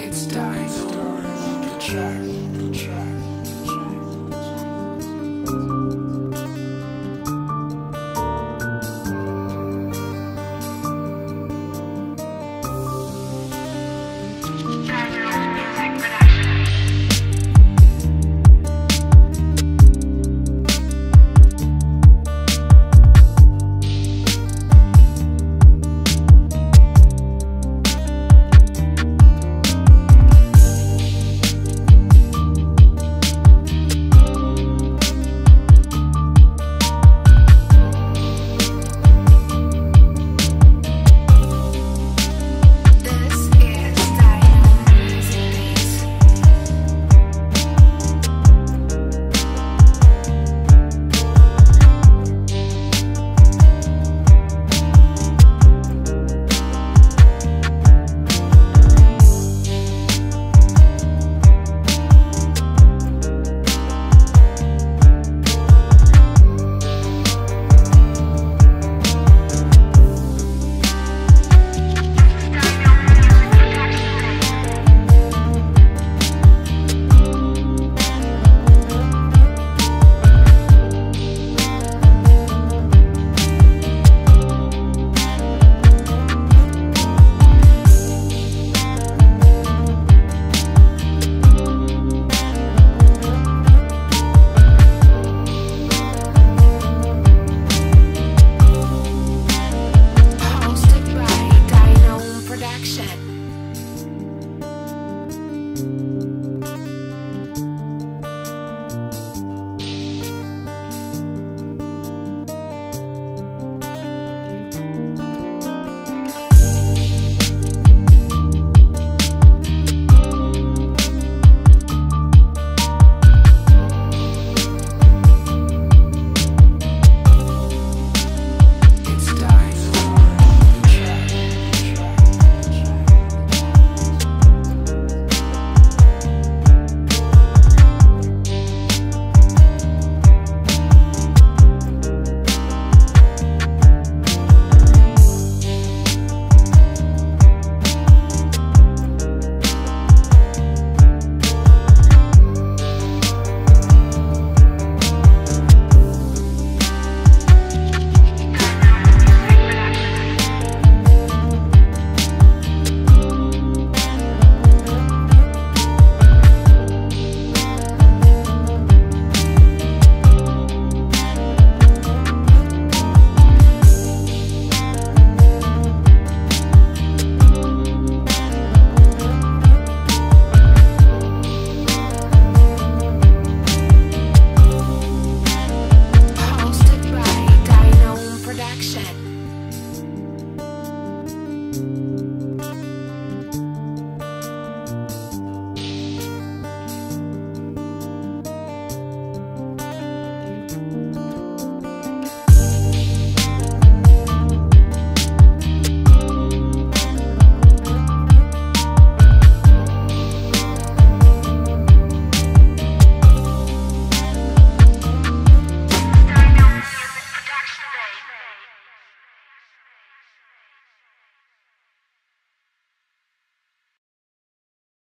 It's time to turn track, the track.